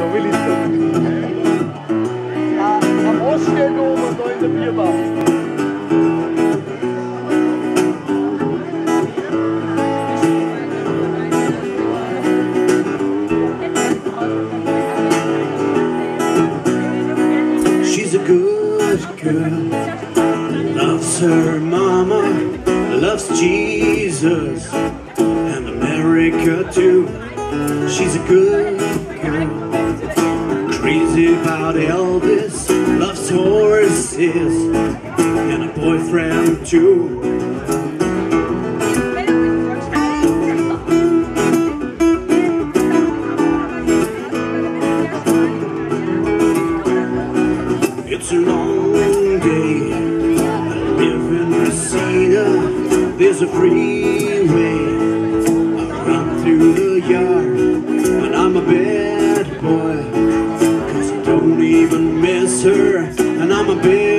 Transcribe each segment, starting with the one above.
da in der Bierbar. She's a good girl, loves her mama, loves Jesus and America too. She's a good crazy about Elvis, loves horses, and a boyfriend too. It's a long day, I live in Reseda, there's a freeway when I'm a big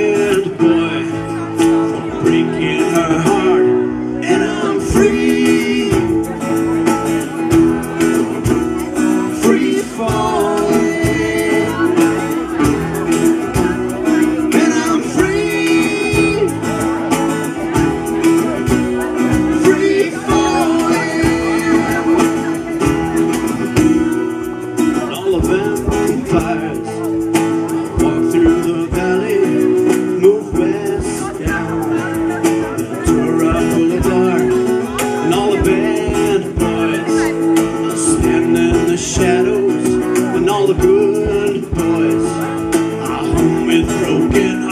Yeah.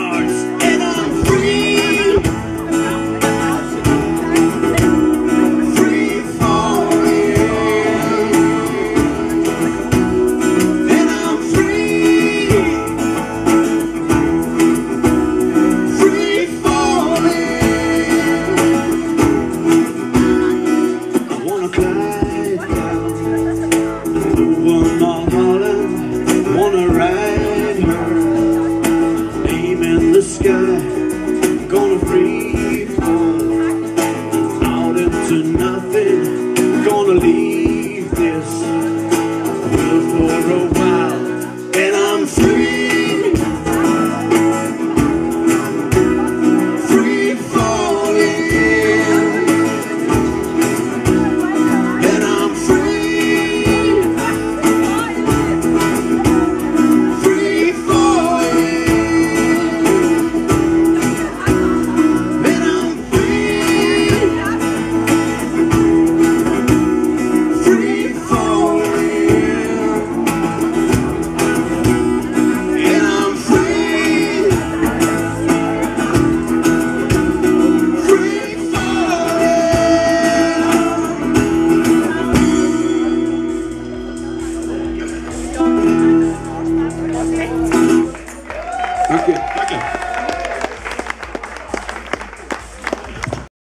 Gracias.